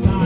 time.